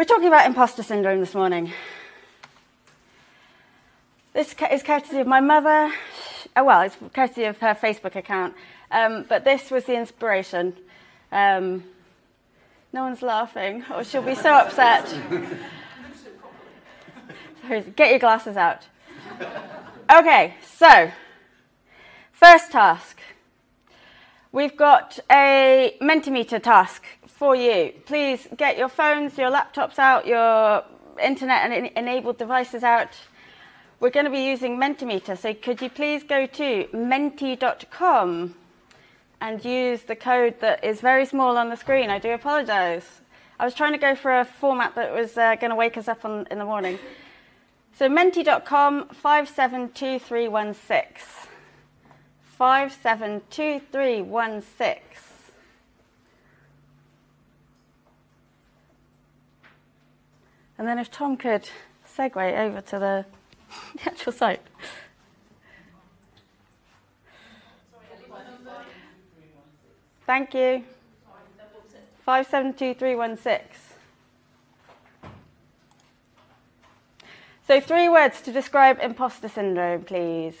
We're talking about imposter syndrome this morning. This is courtesy of my mother. Oh, well, it's courtesy of her Facebook account. Um, but this was the inspiration. Um, no one's laughing, or she'll be so upset. Get your glasses out. Okay, so first task. We've got a Mentimeter task for you. Please get your phones, your laptops out, your internet and enabled devices out. We're going to be using Mentimeter, so could you please go to menti.com and use the code that is very small on the screen. I do apologize. I was trying to go for a format that was uh, going to wake us up on, in the morning. So menti.com 572316. 572316. And then if Tom could segue over to the, the actual site. Thank you. 572316. So, three words to describe imposter syndrome, please.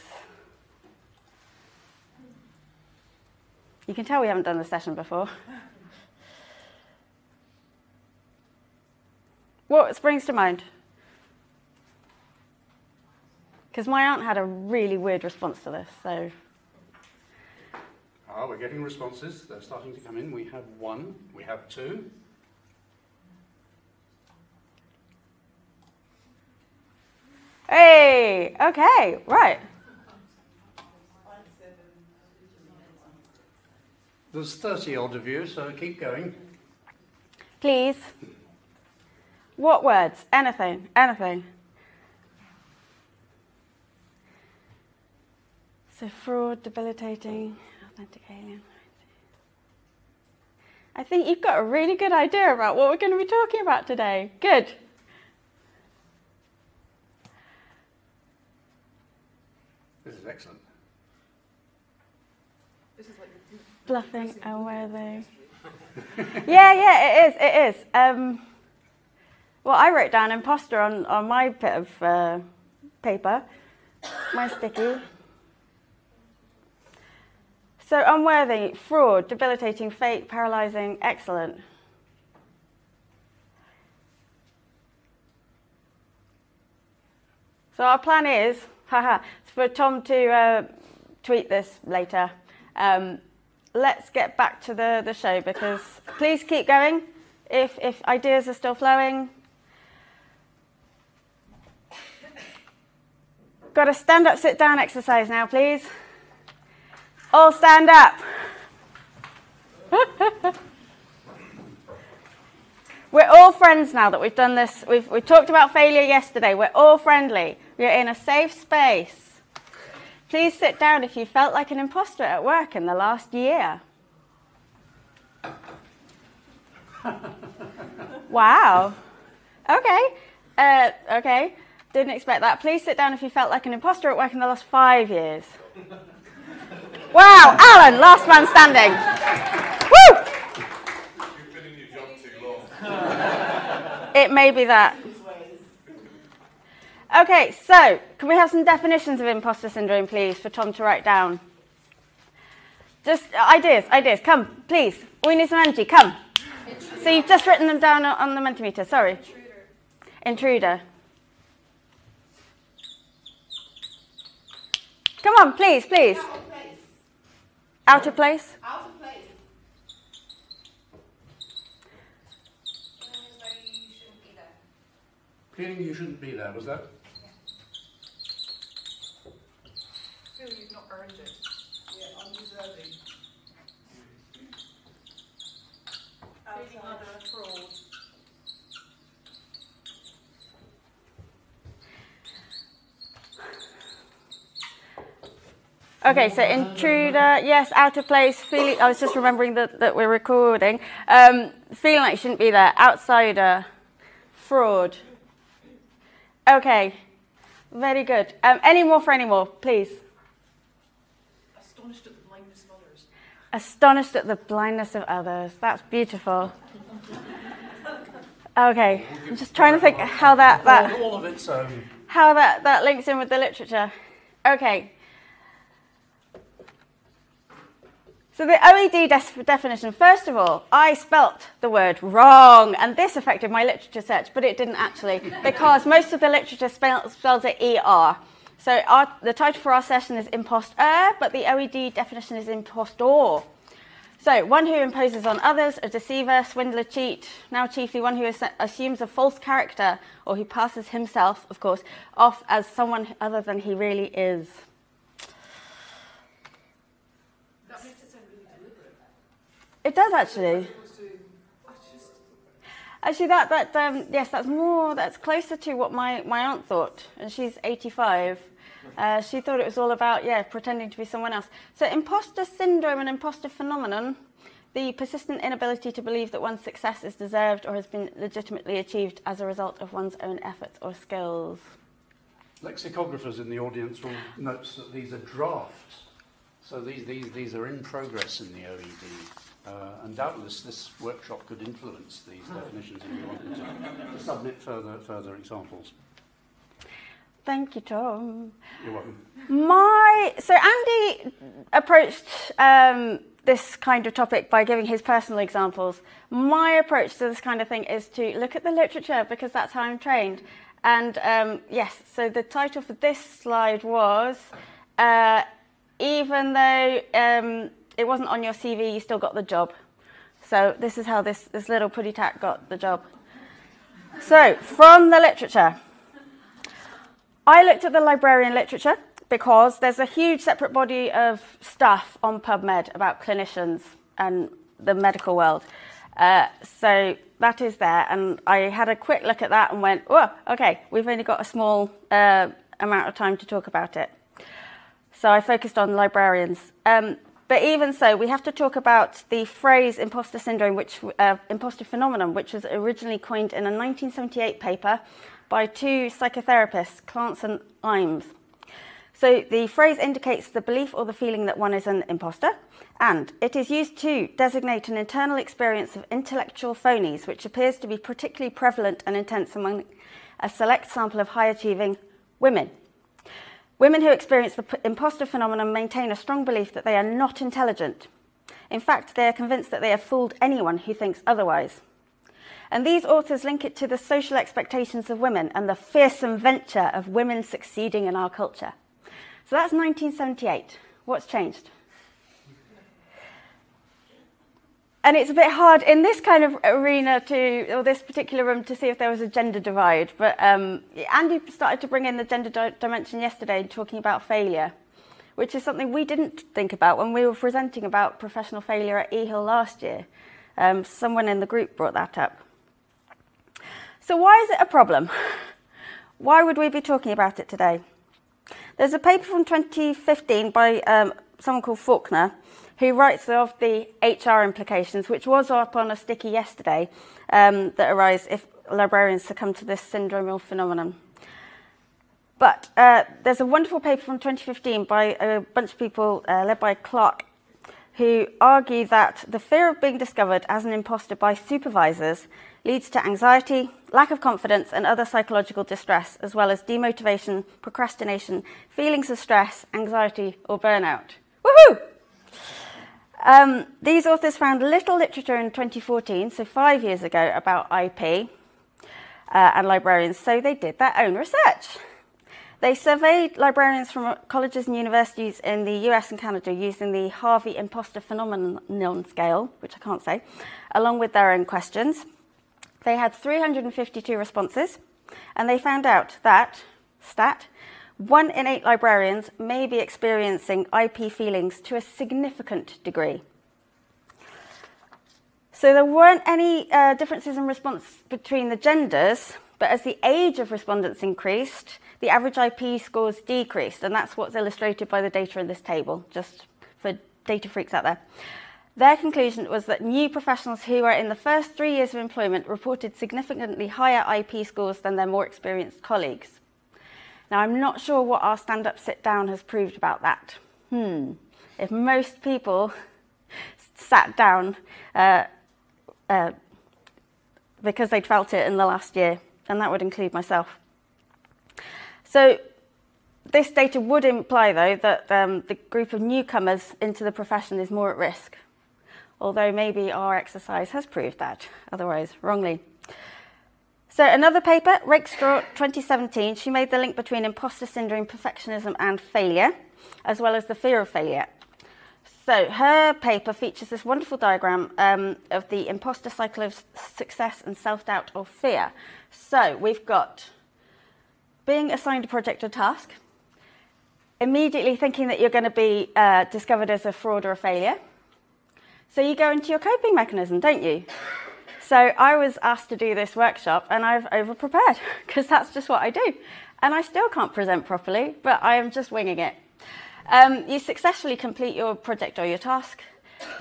You can tell we haven't done the session before. What springs to mind? Because my aunt had a really weird response to this, so. Ah, we're getting responses. They're starting to come in. We have one, we have two. Hey, okay, right. There's 30 odd of you, so keep going. Please. What words? Anything, anything. So fraud, debilitating, authentic alien. I think you've got a really good idea about what we're going to be talking about today. Good. This is excellent. This is like bluffing and unworthy. yeah, yeah, it is. It is. Um, well, I wrote down imposter on, on my bit of uh, paper, my sticky. So unworthy, fraud, debilitating, fake, paralyzing, excellent. So our plan is, haha, for Tom to uh, tweet this later. Um, let's get back to the, the show because please keep going if, if ideas are still flowing. Got a stand up, sit down exercise now, please. All stand up. We're all friends now that we've done this. We've, we talked about failure yesterday. We're all friendly. We're in a safe space. Please sit down if you felt like an imposter at work in the last year. wow. Okay. Uh, okay. Didn't expect that. Please sit down if you felt like an imposter at work in the last five years. Wow, Alan, last man standing. Woo! You've been in your job too long. it may be that. Okay, so can we have some definitions of imposter syndrome, please, for Tom to write down? Just ideas, ideas. Come, please. We need some energy. Come. Intruder. So you've just written them down on the Mentimeter. Sorry. Intruder. Intruder. Come on, please, please. Out of place? Out of place. Feeling you shouldn't be there, was that? Yeah. Feel you've not earned it. Yeah, undeserving. Feeling under a fraud. Okay, so intruder, yes, out of place, feeling, I was just remembering that, that we're recording. Um, feeling like shouldn't be there, outsider, fraud. Okay, very good. Um, any more for any more, please? Astonished at the blindness of others. Astonished at the blindness of others. That's beautiful. Okay, I'm just trying to think how that, that all, all of its own. how that, that links in with the literature. Okay. So the OED definition, first of all, I spelt the word wrong, and this affected my literature search, but it didn't actually, because most of the literature spell, spells it ER. So our, the title for our session is impostor, but the OED definition is impostor. So, one who imposes on others, a deceiver, swindler, cheat, now chiefly one who assumes a false character or who passes himself, of course, off as someone other than he really is. That makes it sound really deliberate. It does actually. Actually, that, that um, yes, that's more, that's closer to what my, my aunt thought, and she's 85. Uh, she thought it was all about, yeah, pretending to be someone else. So, imposter syndrome and imposter phenomenon, the persistent inability to believe that one's success is deserved or has been legitimately achieved as a result of one's own efforts or skills. Lexicographers in the audience will note that these are drafts. So these, these, these are in progress in the OED. Uh, and doubtless this workshop could influence these definitions if you wanted to, to submit further, further examples. Thank you, Tom. You're welcome. My so Andy approached um, this kind of topic by giving his personal examples. My approach to this kind of thing is to look at the literature because that's how I'm trained. And um, yes, so the title for this slide was uh, "Even though um, it wasn't on your CV, you still got the job." So this is how this this little putty tack got the job. So from the literature. I looked at the librarian literature because there's a huge separate body of stuff on PubMed about clinicians and the medical world. Uh, so that is there, and I had a quick look at that and went, "Oh, okay, we've only got a small uh, amount of time to talk about it." So I focused on librarians. Um, but even so, we have to talk about the phrase imposter syndrome, which uh, imposter phenomenon, which was originally coined in a 1978 paper by two psychotherapists, Clance and Imes. So the phrase indicates the belief or the feeling that one is an imposter, and it is used to designate an internal experience of intellectual phonies, which appears to be particularly prevalent and intense among a select sample of high achieving women. Women who experience the imposter phenomenon maintain a strong belief that they are not intelligent. In fact, they are convinced that they have fooled anyone who thinks otherwise. And these authors link it to the social expectations of women and the fearsome venture of women succeeding in our culture. So that's 1978. What's changed? And it's a bit hard in this kind of arena to, or this particular room, to see if there was a gender divide. But um, Andy started to bring in the gender di- dimension yesterday, talking about failure, which is something we didn't think about when we were presenting about professional failure at EAHIL last year. Um, someone in the group brought that up. So, why is it a problem? Why would we be talking about it today? There's a paper from 2015 by um, someone called Faulkner who writes of the HR implications, which was up on a sticky yesterday, um, that arise if librarians succumb to this syndromal phenomenon. But uh, there's a wonderful paper from 2015 by a bunch of people uh, led by Clark who argue that the fear of being discovered as an imposter by supervisors leads to anxiety, lack of confidence, and other psychological distress, as well as demotivation, procrastination, feelings of stress, anxiety, or burnout. Woohoo! Um, these authors found little literature in 2014, so five years ago, about IP uh, and librarians, so they did their own research. They surveyed librarians from colleges and universities in the US and Canada using the Harvey Imposter Phenomenon Scale, which I can't say, along with their own questions. They had 352 responses, and they found out that, stat, one in eight librarians may be experiencing IP feelings to a significant degree. So there weren't any uh, differences in response between the genders, but as the age of respondents increased, the average IP scores decreased, and that's what's illustrated by the data in this table, just for data freaks out there. Their conclusion was that new professionals who are in the first three years of employment reported significantly higher IP scores than their more experienced colleagues. Now, I'm not sure what our stand up sit down has proved about that. Hmm. If most people sat down, uh, uh, because they'd felt it in the last year, and that would include myself. So this data would imply, though, that um, the group of newcomers into the profession is more at risk, although maybe our exercise has proved that, otherwise wrongly. So another paper, Rakestraw 2017, she made the link between imposter syndrome, perfectionism and failure, as well as the fear of failure. So her paper features this wonderful diagram um, of the imposter cycle of success and self-doubt or fear. So we've got being assigned a project or task, immediately thinking that you're going to be uh, discovered as a fraud or a failure. So you go into your coping mechanism, don't you? So I was asked to do this workshop and I've over prepared because that's just what I do. And I still can't present properly, but I am just winging it. Um, you successfully complete your project or your task,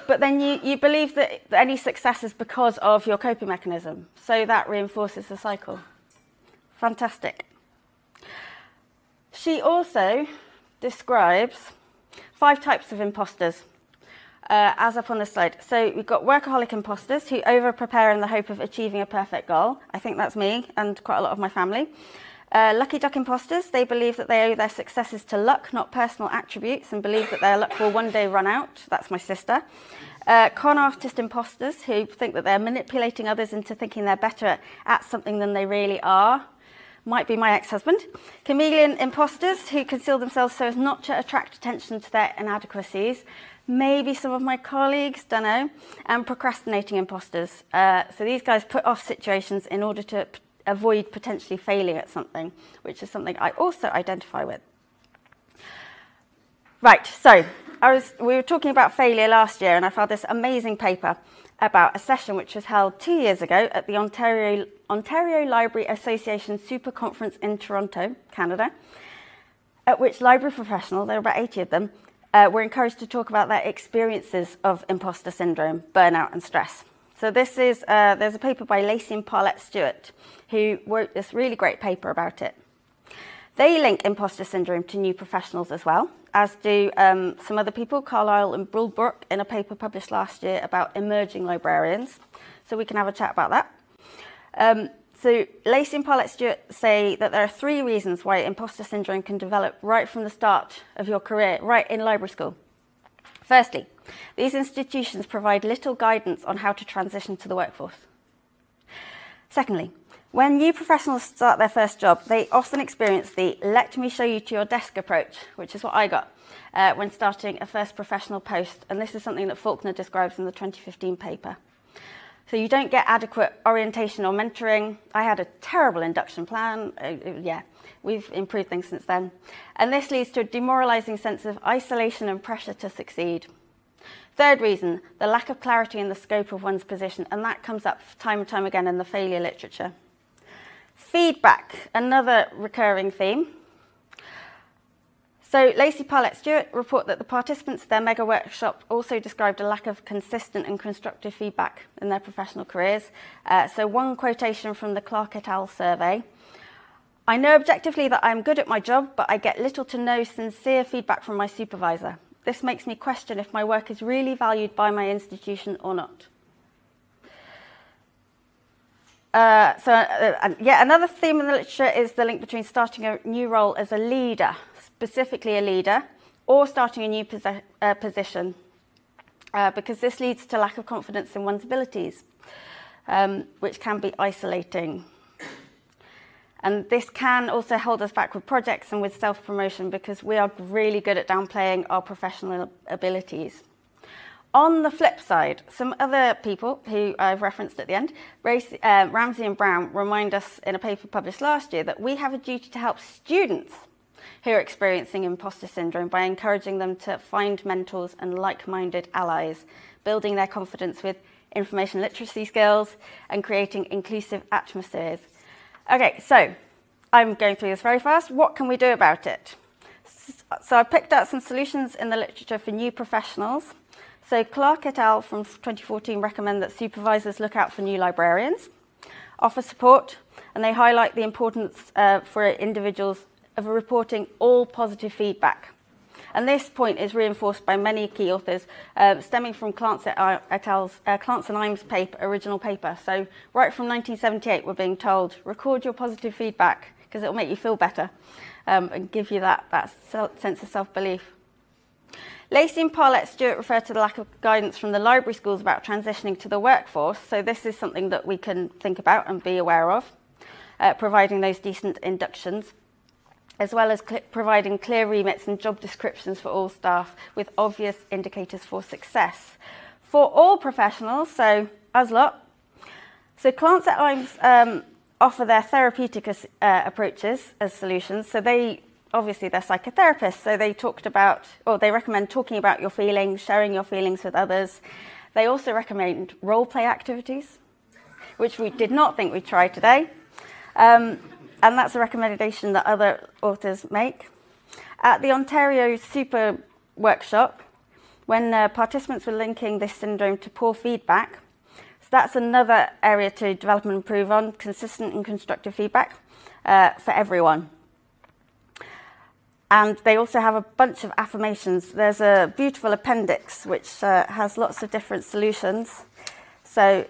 but then you, you believe that any success is because of your coping mechanism. So that reinforces the cycle. Fantastic. She also describes five types of imposters uh, as up on the slide. So we've got workaholic imposters who over prepare in the hope of achieving a perfect goal. I think that's me and quite a lot of my family. Uh, lucky duck imposters, they believe that they owe their successes to luck, not personal attributes, and believe that their luck will one day run out. That's my sister. Uh, con artist imposters who think that they're manipulating others into thinking they're better at something than they really are. Might be my ex husband. Chameleon imposters who conceal themselves so as not to attract attention to their inadequacies maybe some of my colleagues, don't know, and procrastinating imposters. Uh, so these guys put off situations in order to avoid potentially failing at something, which is something I also identify with. Right, so was, we were talking about failure last year, and I found this amazing paper about a session which was held two years ago at the Ontario, Ontario Library Association Super Conference in Toronto, Canada, at which library professionals, there were about 80 of them, uh, were encouraged to talk about their experiences of imposter syndrome, burnout, and stress. So this is uh, there's a paper by Lacey and Parlette-Stewart who wrote this really great paper about it. They link imposter syndrome to new professionals as well, as do um, some other people, Carlisle and Bulbrook, in a paper published last year about emerging librarians. So we can have a chat about that. Um, so Lacey and Parlette-Stewart say that there are three reasons why imposter syndrome can develop right from the start of your career, right in library school. Firstly, these institutions provide little guidance on how to transition to the workforce. Secondly, when new professionals start their first job, they often experience the let me show you to your desk approach, which is what I got uh, when starting a first professional post. And this is something that Faulkner describes in the 2015 paper. So you don't get adequate orientation or mentoring. I had a terrible induction plan. Uh, uh, yeah, we've improved things since then. And this leads to a demoralizing sense of isolation and pressure to succeed. Third reason, the lack of clarity in the scope of one's position, and that comes up time and time again in the failure literature. Feedback, another recurring theme. So Lacey Parlette-Stewart report that the participants of their mega workshop also described a lack of consistent and constructive feedback in their professional careers. Uh, so one quotation from the Clark et al. survey. I know objectively that I'm good at my job, but I get little to no sincere feedback from my supervisor. This makes me question if my work is really valued by my institution or not. Uh, so, uh, yeah, another theme in the literature is the link between starting a new role as a leader specifically a leader, or starting a new uh, position, uh, because this leads to lack of confidence in one's abilities, um, which can be isolating. And this can also hold us back with projects and with self promotion because we are really good at downplaying our professional abilities. On the flip side, some other people who I've referenced at the end, uh, Ramsey and Brown, remind us in a paper published last year that we have a duty to help students who are experiencing imposter syndrome by encouraging them to find mentors and like minded allies, building their confidence with information literacy skills, and creating inclusive atmospheres. Okay, so I'm going through this very fast. What can we do about it? So I picked out some solutions in the literature for new professionals. So Clark et al. from 2014 recommend that supervisors look out for new librarians, offer support, and they highlight the importance uh, for individuals of reporting all positive feedback And this point is reinforced by many key authors, uh, stemming from Clance et al.'s, uh, Clance and Imes paper, original paper. So right from 1978, we're being told, record your positive feedback because it'll make you feel better um, and give you that, that sense of self-belief. Lacey and Parlette-Stewart refer to the lack of guidance from the library schools about transitioning to the workforce. So this is something that we can think about and be aware of, uh, providing those decent inductions, as well as cl providing clear remits and job descriptions for all staff with obvious indicators for success. For all professionals, so as lot, so Clance at Imes um, offer their therapeutic uh, approaches as solutions. So they obviously they're psychotherapists, so they talked about, or they recommend talking about your feelings, sharing your feelings with others. They also recommend role play activities, which we did not think we'd try today. Um, and that's a recommendation that other authors make. At the Ontario Super Workshop, when uh, participants were linking this syndrome to poor feedback, so that's another area to develop and improve on, consistent and constructive feedback uh, for everyone. And they also have a bunch of affirmations. There's a beautiful appendix which uh, has lots of different solutions. So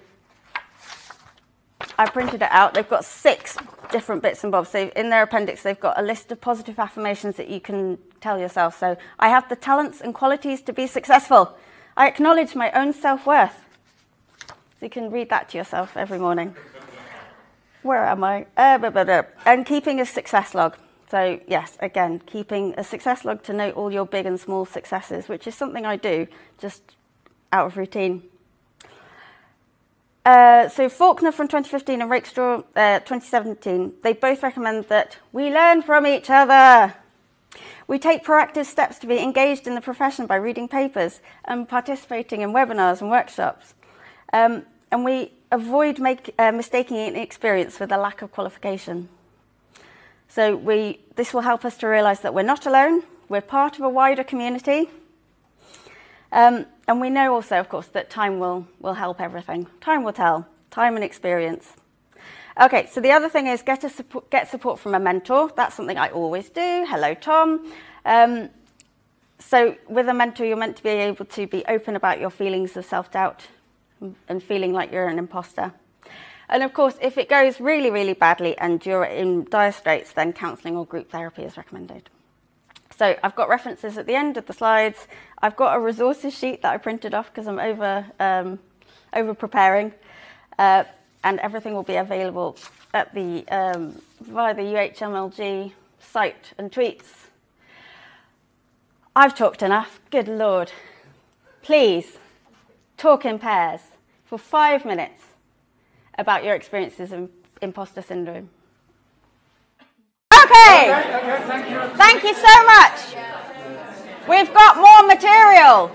I printed it out. They've got six different bits and bobs. So in their appendix, they've got a list of positive affirmations that you can tell yourself. So I have the talents and qualities to be successful. I acknowledge my own self worth. So you can read that to yourself every morning. Where am I? Uh, blah, blah, blah. And keeping a success log. So yes, again, keeping a success log to note all your big and small successes, which is something I do just out of routine. Uh, so Faulkner from 2015 and Rakestraw uh, 2017, they both recommend that we learn from each other. We take proactive steps to be engaged in the profession by reading papers and participating in webinars and workshops. Um, and we avoid make, uh, mistaking experience with a lack of qualification. So we, this will help us to realize that we're not alone, we're part of a wider community. Um, and we know also, of course, that time will, will help everything. Time will tell, time and experience. Okay, so the other thing is get, a support, get support from a mentor. That's something I always do. Hello, Tom. Um, so with a mentor, you're meant to be able to be open about your feelings of self-doubt and feeling like you're an imposter. And of course, if it goes really, really badly and you're in dire straits, then counselling or group therapy is recommended. So I've got references at the end of the slides. I've got a resources sheet that I printed off because I'm over, um, over preparing. Uh, and everything will be available at the, um, via the UHMLG site and tweets. I've talked enough. Good Lord. Please talk in pairs for five minutes about your experiences of imposter syndrome. Okay. thank, you. so much. We've got more material.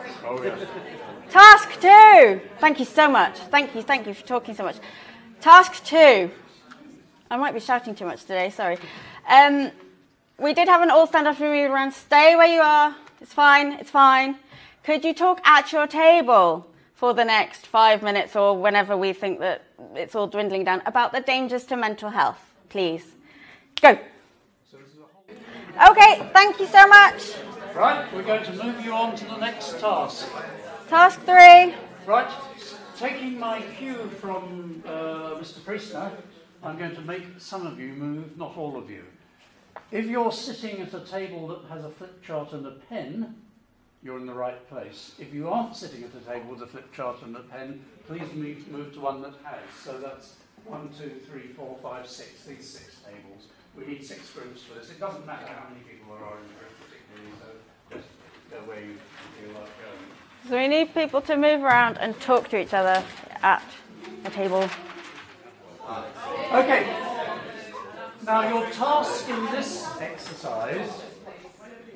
Task two. Thank you so much. Thank you, thank you for talking so much. Task two. I might be shouting too much today, sorry. Um, we did have an all stand up move around. Stay where you are. It's fine, it's fine. Could you talk at your table? for the next five minutes or whenever we think that it's all dwindling down about the dangers to mental health, please. Go. Okay, thank you so much. Right, we're going to move you on to the next task. Task three. Right, taking my cue from uh, Mr. Priestner, I'm going to make some of you move, not all of you. If you're sitting at a table that has a flip chart and a pen, you're in the right place. If you aren't sitting at a table with a flip chart and a pen, please move, move to one that has. So that's one, two, three, four, five, six, these six tables. We need six groups for this. It doesn't matter how many people there are in the group particularly, so just go where you feel like going. So we need people to move around and talk to each other at a table. Okay. Now your task in this exercise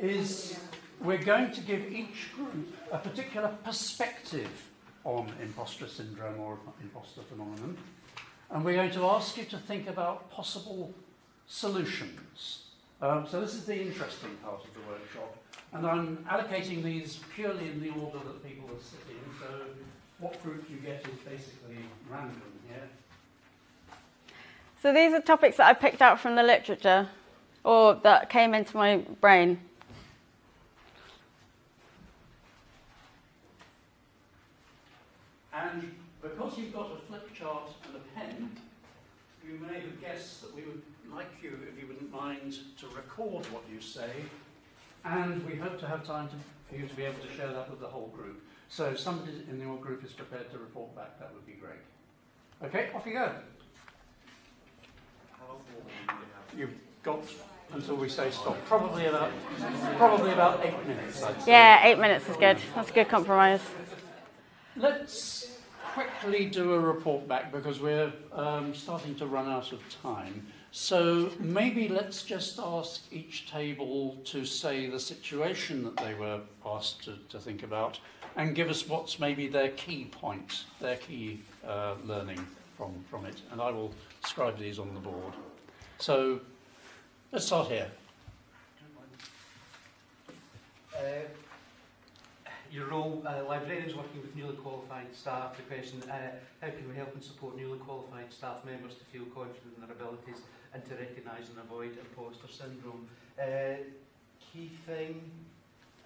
is we're going to give each group a particular perspective on imposter syndrome or imposter phenomenon. And we're going to ask you to think about possible solutions. Um, so this is the interesting part of the workshop. And I'm allocating these purely in the order that people are sitting. So what group you get is basically random here. So these are topics that I picked out from the literature or that came into my brain. And because you've got a flip chart and a pen, you may have guessed if mind, to record what you say. And we hope to have time to, for you to be able to share that with the whole group. So if somebody in your group is prepared to report back, that would be great. Okay, off you go. You've got until we say stop. Probably about probably about eight minutes. I'd say. Yeah, eight minutes is good. That's a good compromise. Let's quickly do a report back because we're um, starting to run out of time. So maybe let's just ask each table to say the situation that they were asked to, to think about and give us what's maybe their key point, their key uh, learning from, from it. And I will scribe these on the board. So let's start here. Uh, your role, uh, librarians working with newly qualified staff, the question, uh, how can we help and support newly qualified staff members to feel confident in their abilities and to recognise and avoid imposter syndrome? Uh, key thing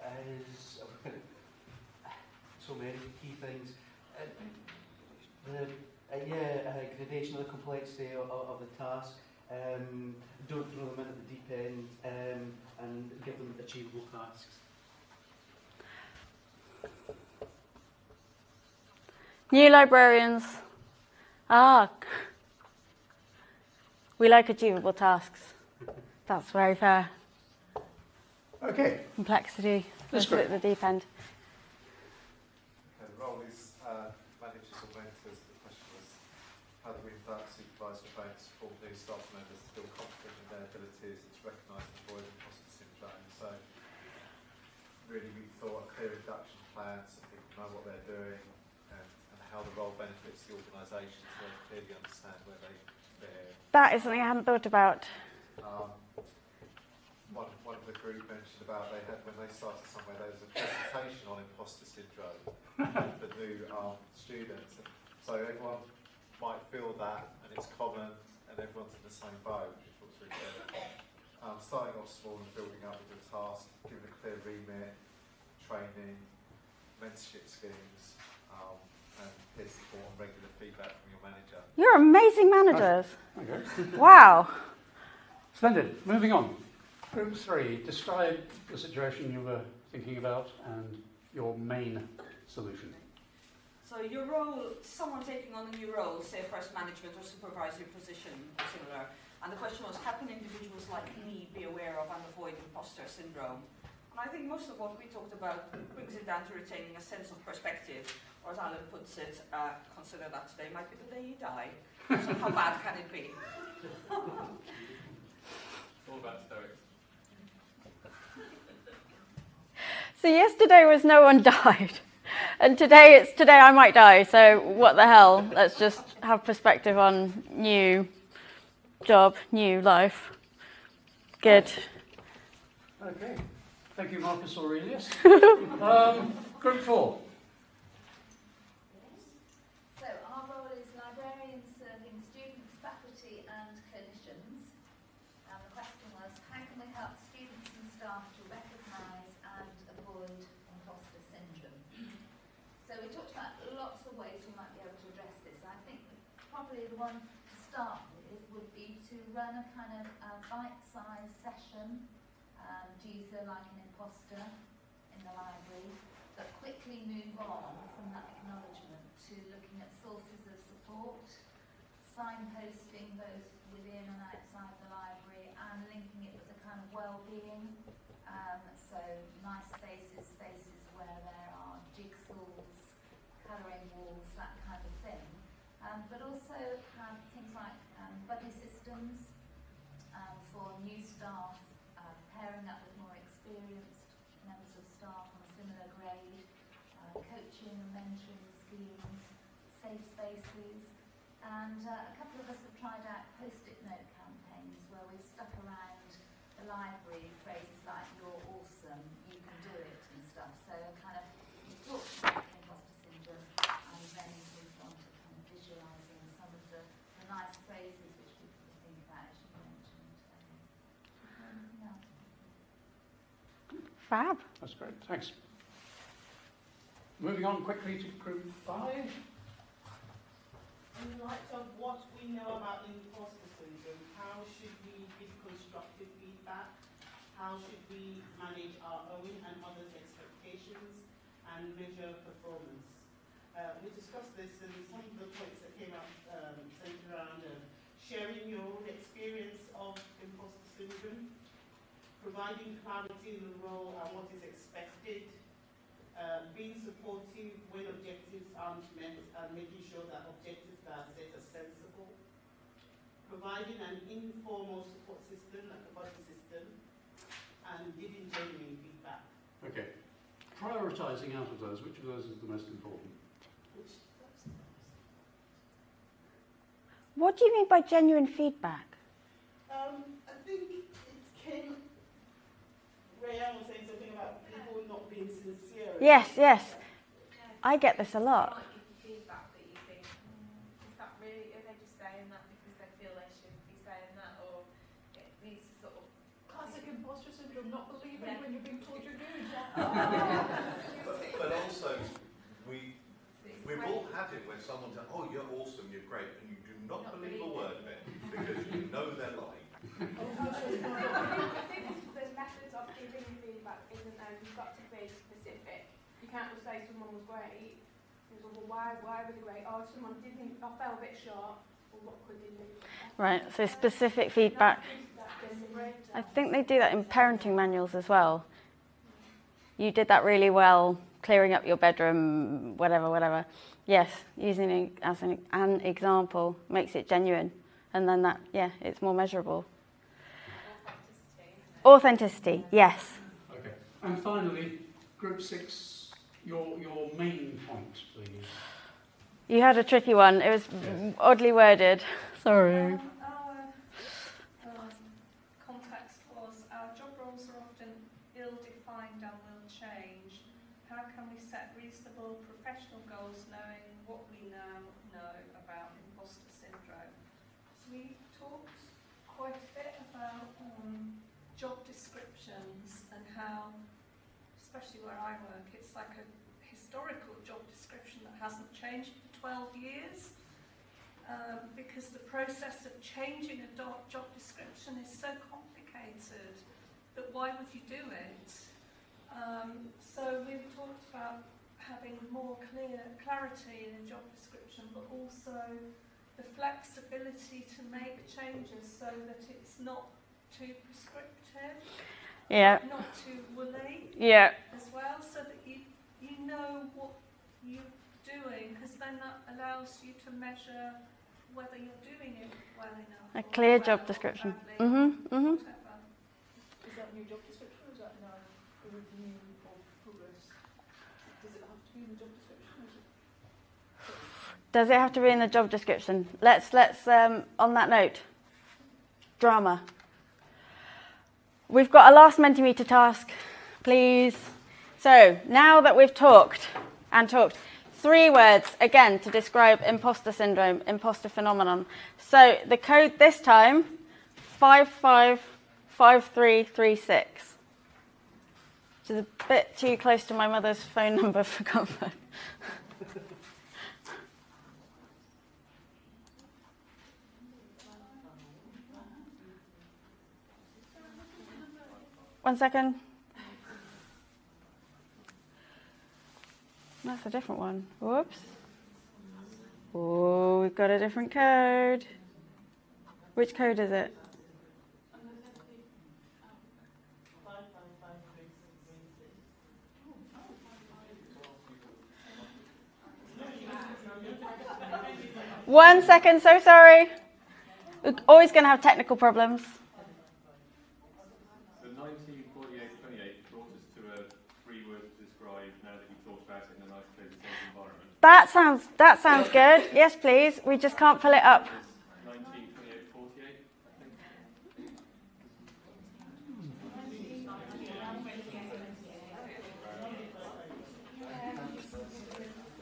is, so many key things. Uh, the, uh, yeah, uh, gradation of the complexity of, of the task. Um, don't throw them in at the deep end um, and give them achievable tasks. New librarians. Ah. We like achievable tasks. That's very fair. Okay. Complexity. Let's at the deep end. Okay, the role is uh, managers or mentors. The question was, how do we invite, supervise, train, support new staff members to feel confident in their abilities and to recognise and avoid imposter syndrome? So, really, we thought a clear induction plan so people know what they're doing and, and how the role benefits the organisation so they clearly understand where they they're. That is something I hadn't thought about. Um, one, one of the group mentioned about they had when they started somewhere there was a presentation on imposter syndrome for new um, students. So everyone might feel that, and it's common, and everyone's in the same boat, which really good. Um, starting off small and building up with a task, giving a clear remit, training, mentorship schemes, um, and peer support and regular feedback from your manager. You're amazing managers. Okay. Wow. Splendid. Moving on. Group three, describe the situation you were thinking about and your main solution. So your role, someone taking on a new role, say first management or supervisory position, similar, and the question was, how can individuals like me be aware of and avoid imposter syndrome? And I think most of what we talked about brings it down to retaining a sense of perspective, or as Alan puts it, uh, consider that today might be the day you die. So how bad can it be? all about stoics. So yesterday was no one died. And today it's today I might die. So what the hell? Let's just have perspective on new job, new life. Good. Okay. Thank you, Marcus Aurelius. um, group four. So our role is librarians serving students, faculty and clinicians. And the question was, how can we help students and staff to recognise and avoid imposter syndrome? So we talked about lots of ways we might be able to address this. I think probably the one to start with would be to run a kind of uh, bite-sized session. Um, do you feel like an imposter in the library? But quickly move on from that acknowledgement to looking at sources of support, signposting both within and outside the library, and linking it with a kind of well-being. Um, so nice spaces, spaces where there are jigsaws, colouring walls, that kind of thing. Um, but also have things like um, buddy systems um, for new staff, uh, pairing up with more experienced members of staff on a similar grade, uh, coaching and mentoring schemes, safe spaces, and uh, a couple of us have tried out post-it note campaigns where we've stuck around the library phrases like "You're awesome," "You can do it," and stuff. So kind of we talked about imposter syndrome and then moved on to kind of visualising some of the, the nice phrases which people can think about, as you mentioned. Um, anything? Fab. That's great. Thanks. Moving on quickly to group five. In light of what we know about imposter syndrome, how should we give constructive feedback? How should we manage our own and others' expectations and measure performance? Uh, we discussed this and some of the points that came up um, centered around uh, sharing your own experience of imposter syndrome, providing clarity in the role and what is expected, uh, being supportive when objectives aren't met and making sure that objectives that are set are sensible, providing an informal support system like a buddy system, and giving genuine feedback. Okay. Prioritising out of those, which of those is the most important? Which, What do you mean by genuine feedback? um, I think it came, Rayan was saying something about people not being sincere. Yes, yes. I get this a lot. Might give you feedback that you think, mm, is that really, are they just saying that because they feel they should be saying that, or it needs to sort of. Classic imposter syndrome, not believing Yeah. when you're being told you're good. But, but also, we, it's we've all had it when someone says, oh, you're awesome, you're great, and you do not Not believe a word of it, because you know they're lying. Oh, I think the methods of giving feedback isn't there. You've got to be specific. You can't just say someone was great. You go, well, why, why were they great? Or someone didn't, I fell a bit short. Well, what could you do? Right, so specific feedback. I think they do that in parenting manuals as well. You did that really well, clearing up your bedroom, whatever, whatever. Yes, using it as an, an example makes it genuine. And then that, yeah, it's more measurable. Authenticity. Authenticity, yes. Okay. And finally, group six, your, your main point, please. You had a tricky one. It was Yes. oddly worded. Sorry. Um, our um, context was our job roles are often ill-defined and will change. How can we set reasonable professional goals knowing what we now know about imposter syndrome? So we talked quite a bit about um, job descriptions and how, especially where I work, it's like a historical job description that hasn't changed for 12 years um, because the process of changing a do- job description is so complicated that why would you do it? Um, so we've talked about having more clear clarity in a job description, but also the flexibility to make changes so that it's not too prescriptive, Yeah, not too woolly yeah. as well, so that know what you're doing, because then that allows you to measure whether you're doing it well enough. A clear job or description. badly, Mhm, mhm. Is that new job description or is that now a review of progress? Does it have to be in the job description? Or is it Does it have to be in the job description? Let's let's um, on that note. Drama. We've got a last Mentimeter task, please. So now that we've talked and talked, three words again to describe imposter syndrome, imposter phenomenon. So the code this time, five five five three three six. Which is a bit too close to my mother's phone number for comfort. One second. That's a different one. Whoops. Oh, we've got a different code. Which code is it? One second, so sorry. We're always going to have technical problems. So 1948-28 brought us to a three words to describe now that you've thought about it in a nice, clear, safe environment. That sounds that sounds good. Yes, please. We just can't pull it up. 1928-48,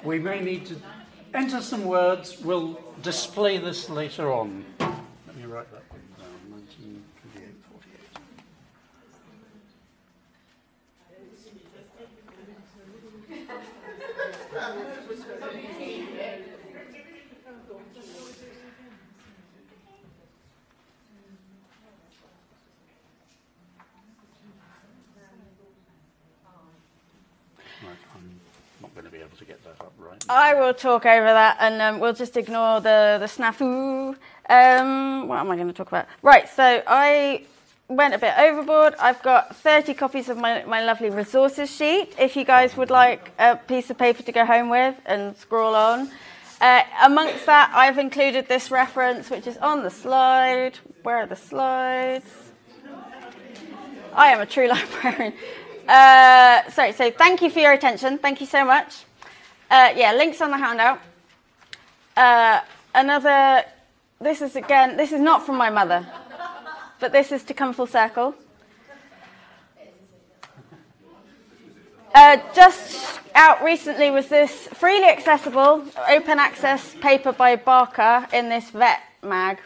We may need to enter some words. We'll display this later on. Let me write that one down. 1928, 48. I'm not going to be able to get that up right. I will talk over that and um, we'll just ignore the, the snafu. Um, what am I going to talk about? Right, so I went a bit overboard. I've got 30 copies of my, my lovely resources sheet. If you guys would like a piece of paper to go home with and scroll on. Uh, amongst that, I've included this reference, which is on the slide. Where are the slides? I am a true librarian. Uh, sorry, so thank you for your attention. Thank you so much. Uh, yeah, links on the handout. Uh, another, this is again, this is not from my mother, but this is to come full circle. Uh, just out recently was this freely accessible, open access paper by Barker in this vet mag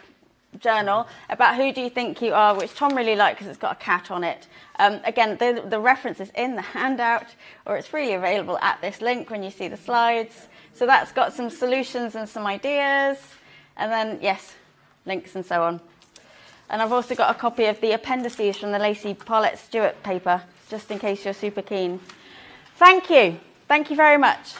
journal about who do you think you are, which Tom really liked because it's got a cat on it. Um, again, the, the reference is in the handout or it's freely available at this link when you see the slides. So that's got some solutions and some ideas. And then, yes, links and so on. And I've also got a copy of the appendices from the Lacey Parlette-Stewart paper, just in case you're super keen. Thank you. Thank you very much.